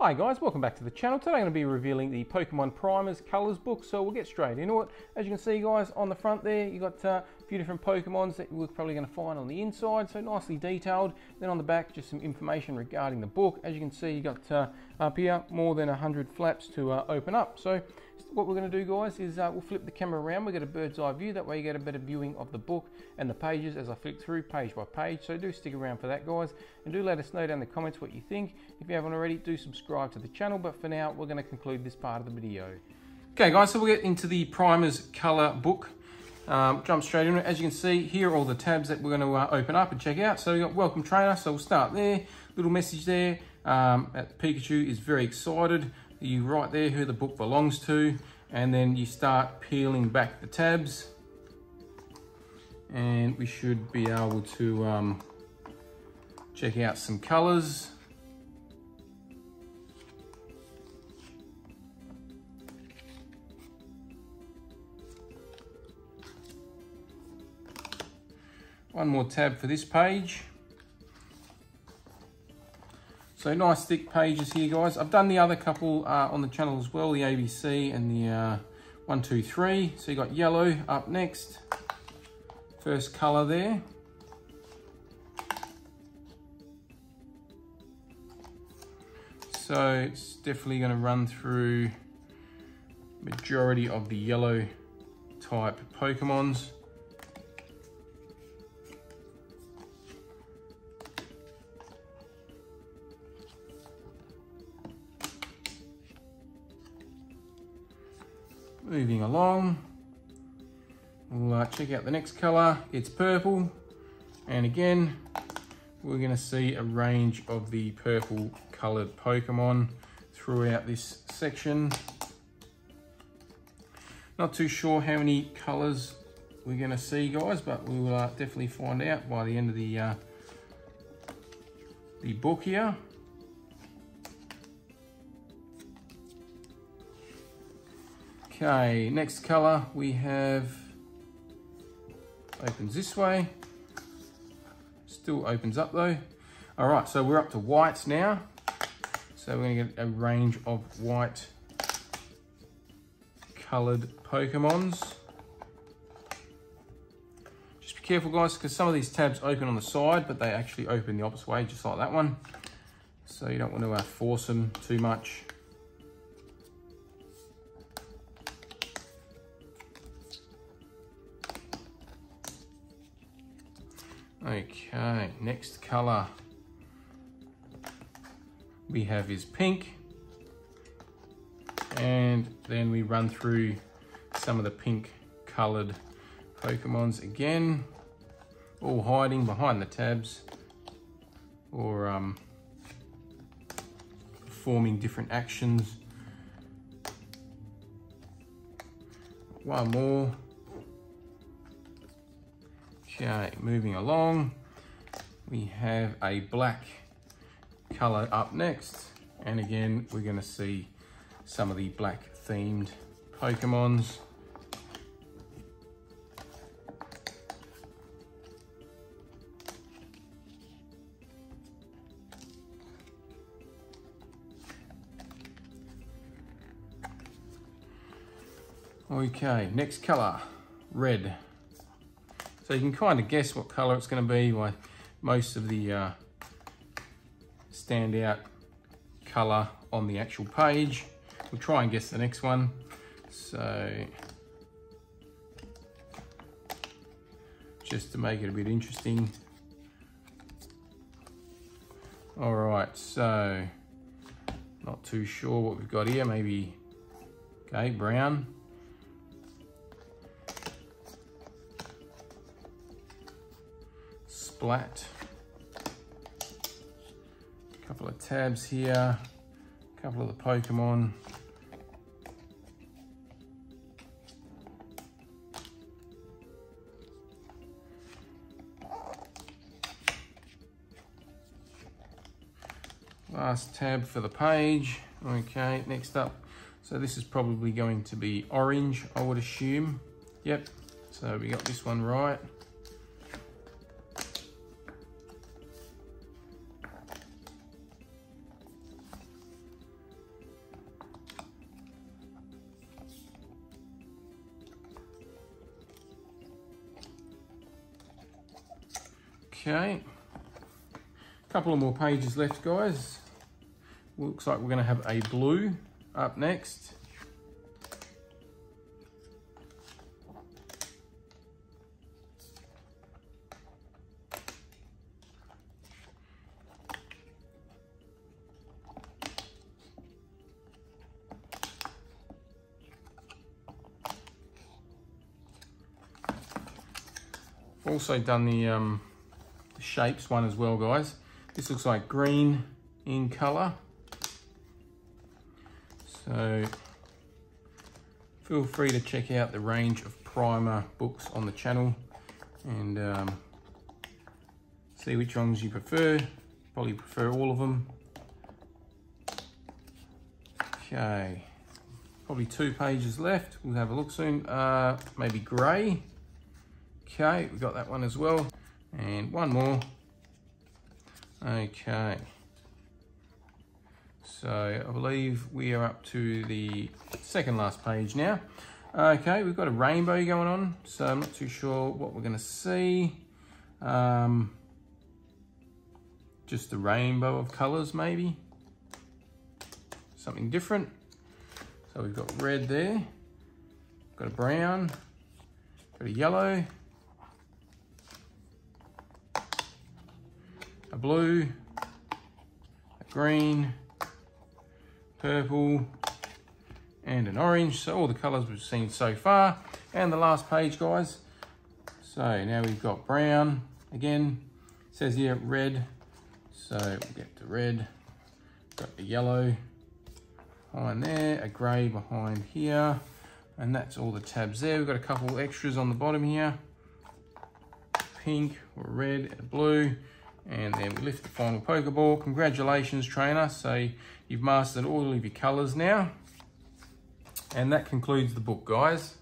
Hi guys, welcome back to the channel. Today I'm going to be revealing the Pokemon Primers Colors book, so we'll get straight into it. As you can see guys, on the front there, you've got uh, a few different Pokemons that we're probably going to find on the inside, so nicely detailed. Then on the back, just some information regarding the book. As you can see, you've got uh, up here more than 100 flaps to uh, open up. So what we're going to do guys is uh, we'll flip the camera around we get a bird's eye view that way you get a better viewing of the book and the pages as I flick through page by page. So do stick around for that guys and do let us know down in the comments what you think. If you haven't already do subscribe to the channel but for now we're going to conclude this part of the video. Okay guys so we'll get into the primers color book. Um, jump straight in. As you can see here are all the tabs that we're going to uh, open up and check out. So we've got welcome trainer so we'll start there. Little message there. Um, Pikachu is very excited you write there who the book belongs to and then you start peeling back the tabs. And we should be able to um, check out some colors one more tab for this page so nice thick pages here, guys. I've done the other couple uh, on the channel as well, the ABC and the uh, 123. So you got yellow up next. First color there. So it's definitely going to run through majority of the yellow type Pokemons. Moving along, we'll uh, check out the next color. It's purple. And again, we're gonna see a range of the purple colored Pokemon throughout this section. Not too sure how many colors we're gonna see guys, but we will uh, definitely find out by the end of the, uh, the book here. Okay, next color we have, opens this way, still opens up though. All right, so we're up to whites now. So we're gonna get a range of white colored Pokemons. Just be careful guys, because some of these tabs open on the side, but they actually open the opposite way, just like that one. So you don't want to uh, force them too much. Okay, next color we have is pink. And then we run through some of the pink colored Pokemons again, all hiding behind the tabs or um, performing different actions. One more. Okay, moving along, we have a black color up next. And again, we're gonna see some of the black themed Pokemons. Okay, next color, red. So you can kind of guess what color it's going to be by most of the uh, standout color on the actual page. We'll try and guess the next one. So just to make it a bit interesting. All right, so not too sure what we've got here. Maybe, okay, brown. Splat. A couple of tabs here, a couple of the Pokemon. Last tab for the page. Okay, next up. So this is probably going to be orange, I would assume. Yep, so we got this one right. Okay. A couple of more pages left, guys. Looks like we're going to have a blue up next. also done the, um, shapes one as well, guys. This looks like green in color. So feel free to check out the range of primer books on the channel and um, see which ones you prefer. Probably prefer all of them. Okay, probably two pages left. We'll have a look soon. Uh, maybe grey. Okay, we got that one as well. And one more. Okay. So I believe we are up to the second last page now. Okay, we've got a rainbow going on, so I'm not too sure what we're gonna see. Um, just a rainbow of colors maybe. Something different. So we've got red there, got a brown, got a yellow, blue, a green, purple, and an orange. So all the colors we've seen so far. And the last page, guys. So now we've got brown. Again, says here red. So we'll get to red. Got the yellow behind there, a grey behind here. And that's all the tabs there. We've got a couple extras on the bottom here. Pink or red and blue. And then we lift the final Pokeball. Congratulations, trainer. So you've mastered all of your colors now. And that concludes the book, guys.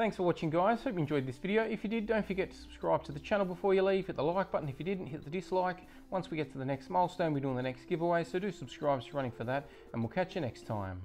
Thanks for watching guys, hope you enjoyed this video. If you did, don't forget to subscribe to the channel before you leave, hit the like button. If you didn't, hit the dislike. Once we get to the next milestone, we're doing the next giveaway, so do subscribe if you're running for that, and we'll catch you next time.